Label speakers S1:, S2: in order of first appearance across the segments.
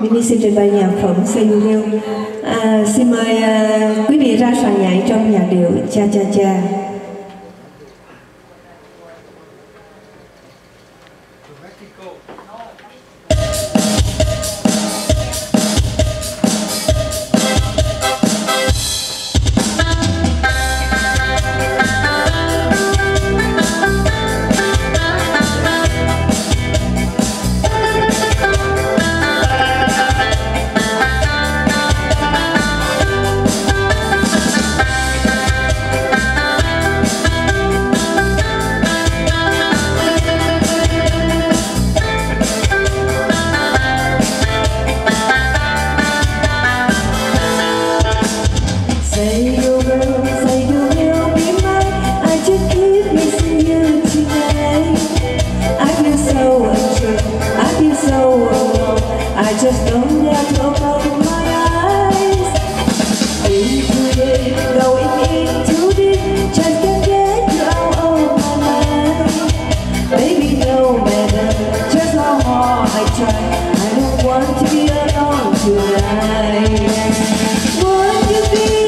S1: Mini xin trình bày nhạc phẩm You Will. À, xin mời à, quý vị ra sàn nhảy trong nhạc điệu Cha Cha Cha. Say I don't want to be alone tonight. Want to be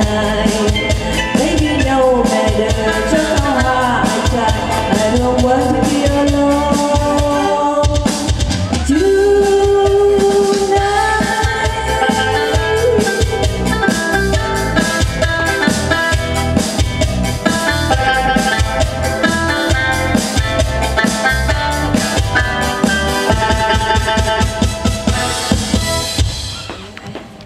S1: die.